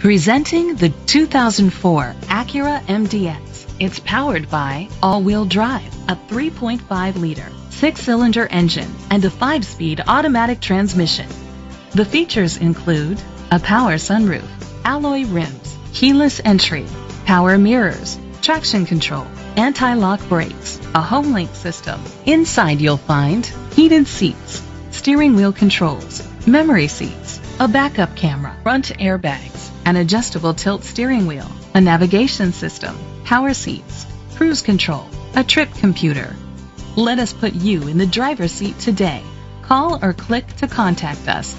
Presenting the 2004 Acura MDX. It's powered by all-wheel drive, a 3.5-liter, six-cylinder engine, and a five-speed automatic transmission. The features include a power sunroof, alloy rims, keyless entry, power mirrors, traction control, anti-lock brakes, a HomeLink system. Inside you'll find heated seats, steering wheel controls, memory seats, a backup camera, front airbags, an adjustable tilt steering wheel, a navigation system, power seats, cruise control, a trip computer. Let us put you in the driver's seat today. Call or click to contact us.